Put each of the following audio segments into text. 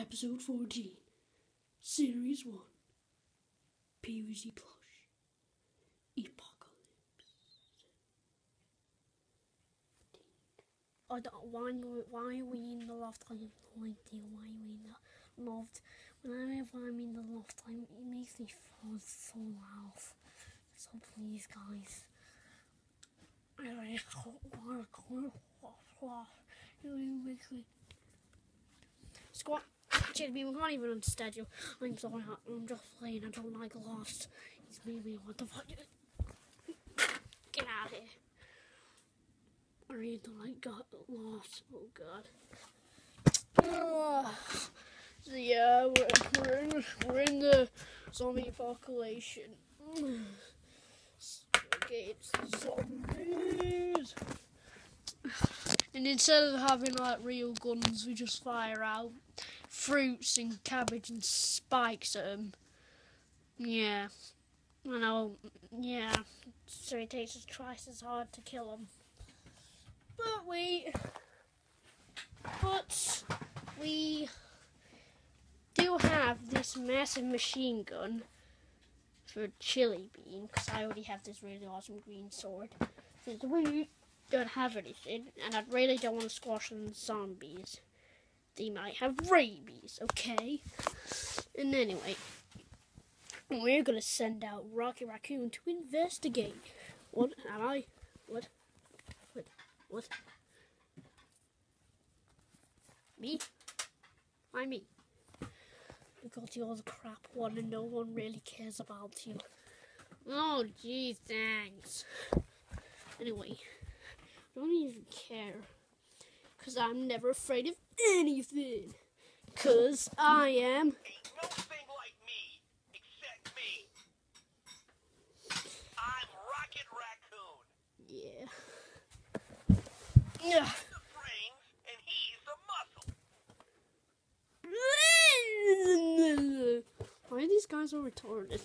Episode 14, Series 1, PVZ Plush, Apocalypse. I don't, why, why are we in the loft? I have no idea why we're in the loft. Whenever I'm in the loft, I, it makes me feel so loud. So please, guys. I want to Squat. Jimmy, we can't even understand you. I'm sorry, I'm just playing. I don't like lost. It's maybe what the fuck? Get out of here. I really don't like got lost. Oh god. so yeah, we're, we're, in, we're in the zombie apocalypse. Okay, it's zombies. And instead of having like real guns, we just fire out fruits and cabbage and spikes at them. Yeah. I know, yeah. So it takes us twice as hard to kill them. But we. But we do have this massive machine gun for Chili Bean, because I already have this really awesome green sword. Since we don't have anything, and I really don't want to squash some zombies. They might have rabies, okay? And anyway, we're gonna send out Rocky Raccoon to investigate. What am I? What? What? What? Me? Why me? Because you're the crap one and no one really cares about you. Oh, gee, thanks. Anyway, don't even care. Because I'm never afraid of anything. Because I am. Yeah. Why are these guys so retarded?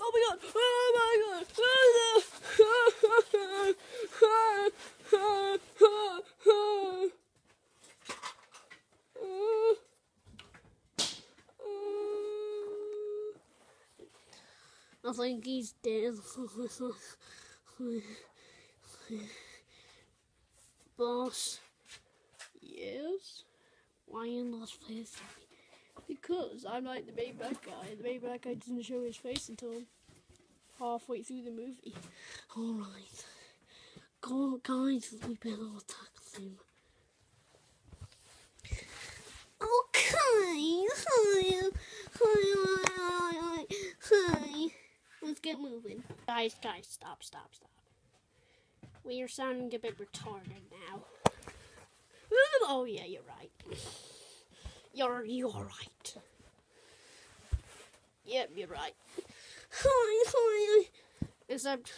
Oh my god! Oh my god! I think he's dead. Boss. Yes? Why in Las Vegas? Because I'm like the main bad guy. The main bad guy doesn't show his face until halfway through the movie. Alright. Go, guys, we better attack them. Okay. Hi. Hi. Hi. Hi. Hi. Let's get moving. Guys, guys, stop, stop, stop. We are sounding a bit retarded now. Oh yeah, you're right. You're you're right. Yep, you're right. Except,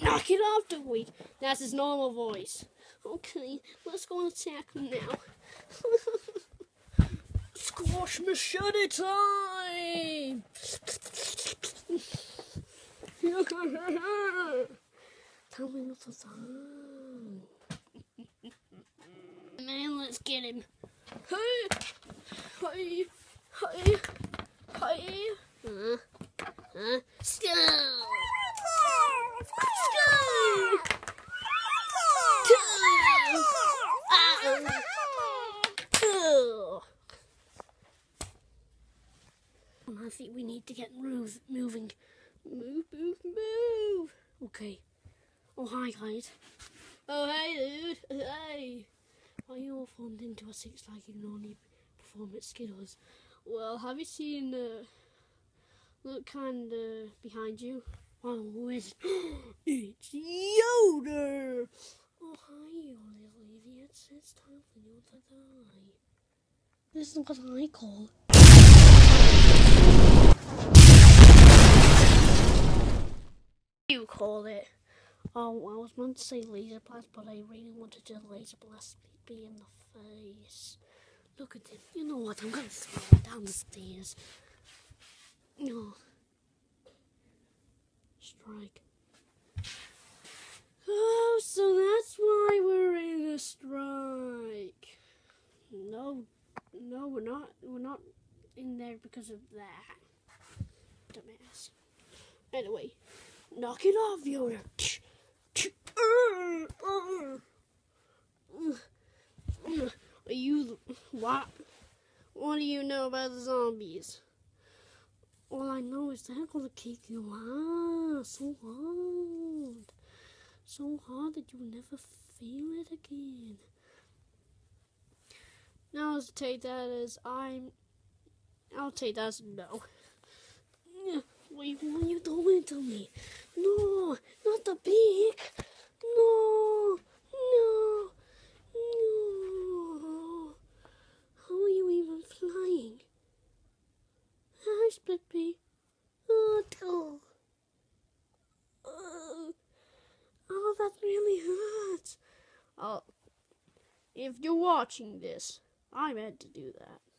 knock it off, Dewey. That's his normal voice. Okay, let's go and attack him now. Squash machete time! Tell me what's the song. Man, let's get him. Hey! Hi! Hi! Hi! Uh, uh, Skull! Skull! Ow! I think we need to get move, moving. Move, move, move! Okay. Oh, hi, guys. Oh, hey, dude. Hey. Why are you all formed into a six like you only perform Skittles? Well, have you seen uh, look kind of behind you? Oh, who is it? it's Yoda! Oh, hi, you little idiots. It's time for you to die. This is what I call you call it? Oh, I was meant to say laser blast, but I really wanted to laser blast me in the face. Look at him. You know what? I'm gonna throw him down the stairs. No. Strike. Oh, so that's why we're in a strike. No, no, we're not. We're not in there because of that. Dumbass. Anyway knock it off, Yoda. Are you what? What do you know about the zombies? All I know is they're gonna kick you ass so hard, so hard that you'll never feel it again. Now I'll take that as I'm. I'll take that as no. What are you doing to me? No, not the beak. No, no, no. How are you even flying? Hi. Oh. Oh, oh, that really hurts. Oh, if you're watching this, I meant to do that.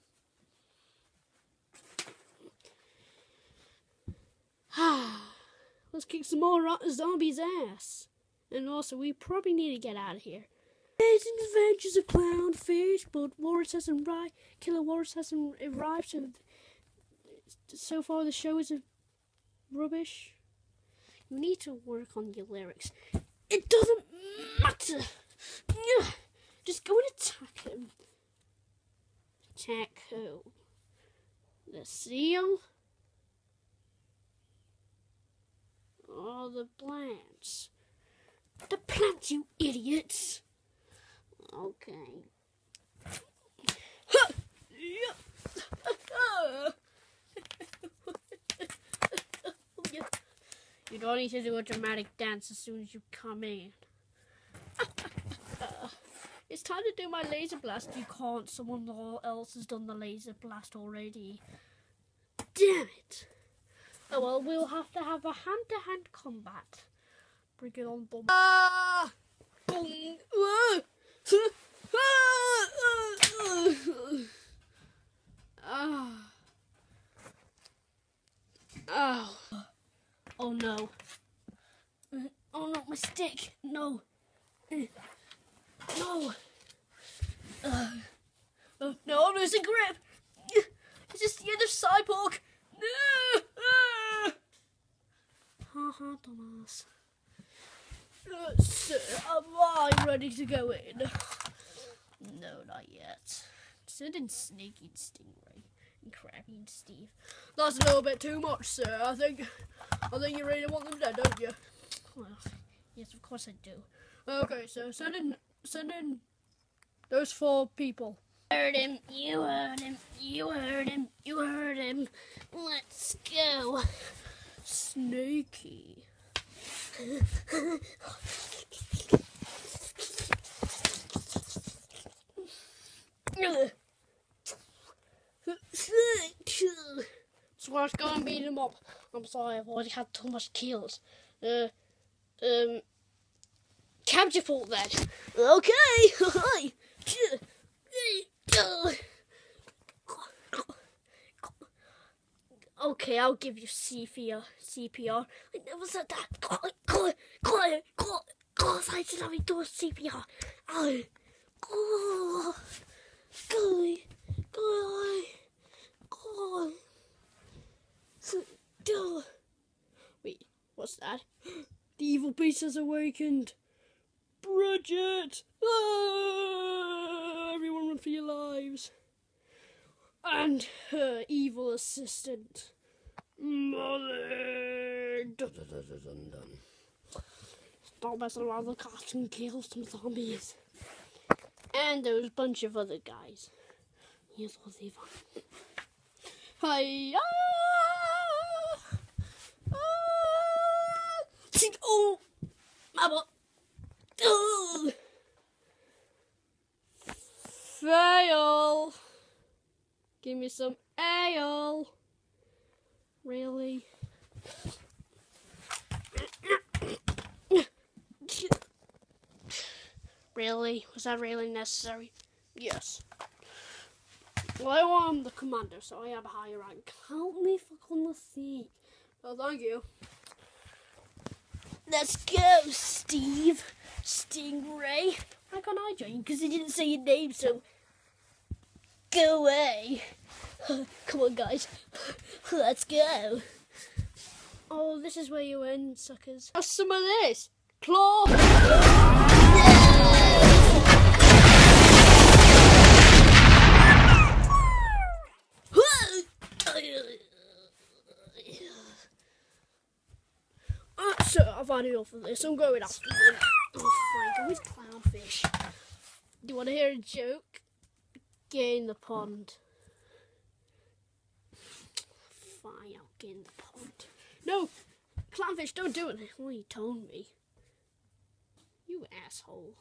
Let's kick some more zombies' ass. And also, we probably need to get out of here. Amazing Adventures of Clownfish, but Walrus hasn't arrived. Killer Walrus hasn't arrived, so, so far the show is rubbish. You need to work on your lyrics. It doesn't matter. Just go and attack him. Attack who? The seal? Or the plants? The plants, you idiots! Okay. You don't need to do a dramatic dance as soon as you come in. It's time to do my laser blast. You can't. Someone else has done the laser blast already. Damn it. Oh well, we'll have to have a hand-to-hand combat. Bring it on, bomb. Ah! Boom! Ah! Oh. Oh no. Oh no, my stick. No. No. Uh, no, I'm losing grip. It's just the of Cyborg. No. Ah. Ha ha, Thomas. Uh, sir, am I ready to go in? No, not yet. Send in Snakey and Stingray and Krabby and Steve. That's a little bit too much, sir. I think, I think you really want them dead, don't you? Well, yes, of course I do. Okay, so send in, send in those four people. Heard him, you heard him, you heard him, you heard him. Let's go. Snaky. So let's go and beat him up. I'm sorry, I've already had too much kills. Uh, um, catapult then. Okay. Okay, I'll give you CPR. CPR. I never said that. Quiet, quiet, quiet, quiet. God, I should have done CPR. Oh, oh, go, go, go. So, duh. Wait, what's that? The evil beast has awakened. Bridget! Ah, everyone run for your lives. And her evil assistant, Molly. Dun, dun, dun. Stop messing around the cats and kill some zombies. And those bunch of other guys. Here's what's. Hiya! Ah! Oh! Mama! Ugh. Fail. Give me some ale. Really? Really? Was that really necessary? Yes. Well, I'm the commander, so I have a higher rank. Help me for goodness sake. Oh, thank you. Let's go, Steve. Stingray. Why can't I join? Because he didn't say your name, so go away. Come on, guys. Let's go. Oh, this is where you end, suckers. Have some of this. Claw. Uh, so I've had enough of this. I'm going after them. Oh. Go with clownfish. Do you want to hear a joke? Get in the pond. Fine, I'll get in the pond. No, clownfish, don't do it. Well, you told me. You asshole.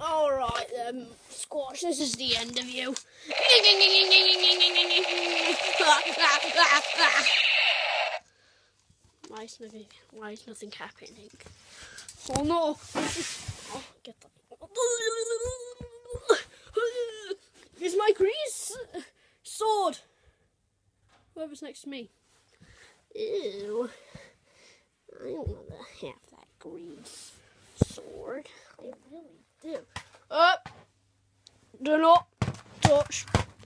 Alright then, Squash, this is the end of you. Why is nothing, why is nothing happening? Oh no! Oh, get the. It's my grease sword! Whoever's next to me. Ew. I don't want to have that green sword. I really do. Uh, do not touch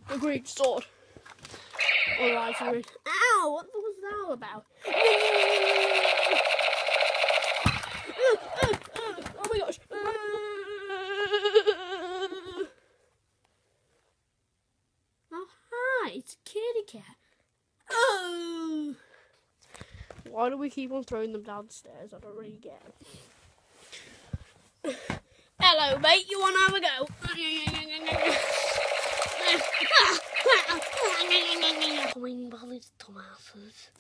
the green sword. Alright, fine. Ow! What was that all about? oh my gosh! Oh, hi! It's a kitty cat. Oh! Why do we keep on throwing them downstairs? I don't really get it. Hello, mate. You want to have a go? Wing Bolly's tomatoes.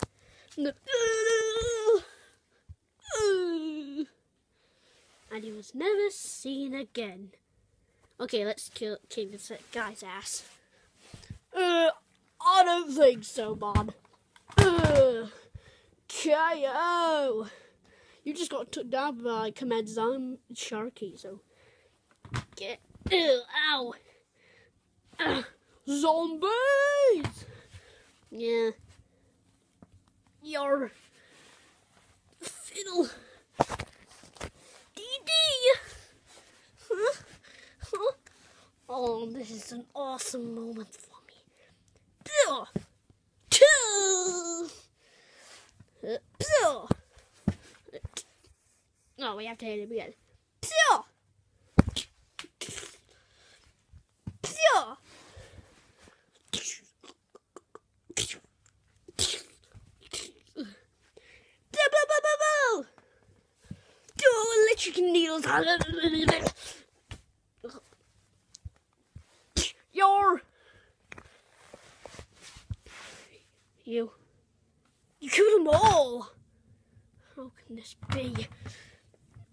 And he was never seen again. Okay, let's kill kick this guy's ass. Uh, I don't think so, man. Uh, KO. You just got took down by Command Zom Sharky, so get ew, ow. Uh, zombies. Yeah. Your fiddle. DD. Huh? Huh? Oh, this is an awesome moment for me. Two. Bill. Oh, we have to hit him again. Bill. Bill. Blah, blah, blah, blah, blah. Oh, electric needles. Your. You. You killed them all. How can this be?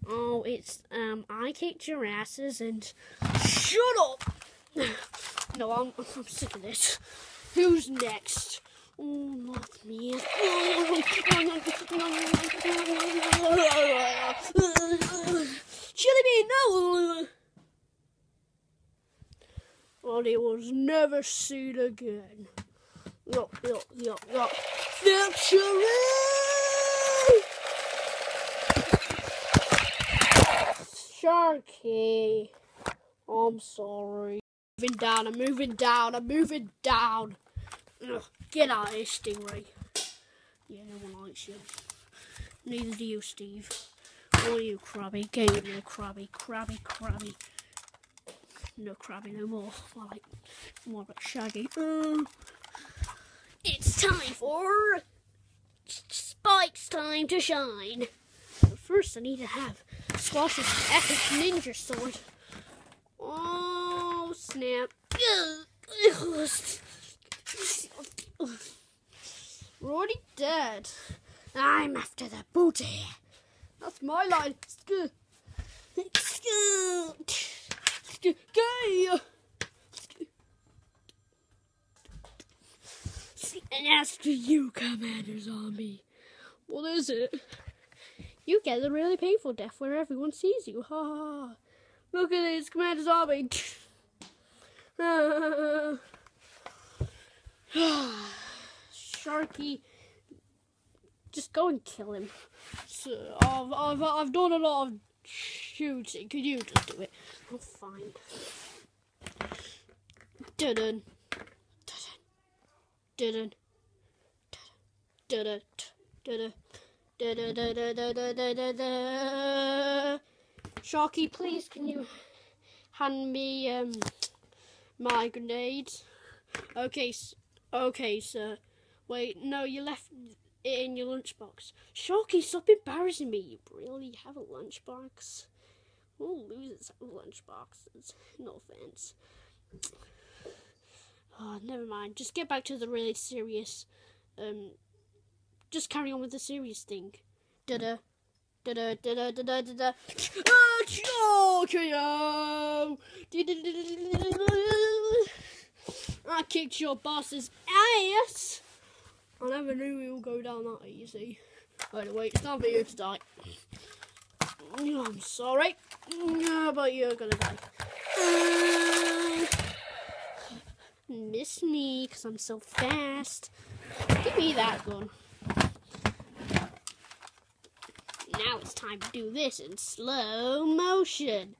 Oh, it's um. I kicked your asses and shut up. No, I'm I'm sick of this. Who's next? Oh, not me. Chili bean, no. Well, it was never seen again. Yup, yup, yup, yup. Victory! Sharky. I'm sorry. Moving down, I'm moving down, I'm moving down. Ugh, get out of here, Stingray. Yeah, no one likes you. Neither do you, Steve. Or you, Krabby. Get in there, Krabby. Krabby, Krabby. No Krabby no more. More like, more like Shaggy. Uh, it's time for Spike's time to shine. But first, I need to have Squash's epic ninja sword. Oh, snap. We're already dead. I'm after the booty. That's my line. Sk- sk- Gay. And as for you, Commander Zombie, what is it? You get the really painful death where everyone sees you. Ha ha ha. Look at this, Commander Zombie. Sharky, just go and kill him. So, I've, I've, I've done a lot of shooting. Could you just do it? Oh, fine. Dun dun dun Sharky, please, can you hand me um my grenades? Okay, okay, sir. Wait, no, you left it in your lunchbox. Sharky, stop embarrassing me. You really have a lunchbox? All losers have lunchboxes. No offense. Oh, never mind. Just get back to the really serious. Um, just carry on with the serious thing. Da da. Da da da da da da da da. Ah, KO! I kicked your boss's ass. I never knew we would go down that easy. By the way, it's time for you to die. I'm sorry, Yeah, but you're gonna die. Uh, miss me because I'm so fast. Give me that gun. Now it's time to do this in slow motion.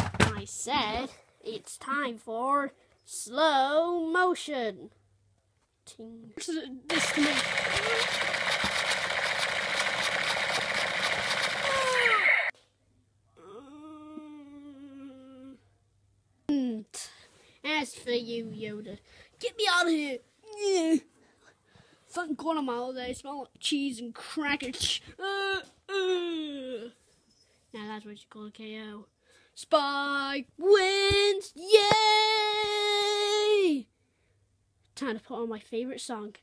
I said it's time for slow motion. Ting. This to me. Mm. As for you, Yoda, get me out of here. Of there. I smell like cheese and crackers. Uh, uh. Now that's what you call a KO. Spike wins! Yay! Time to put on my favourite song.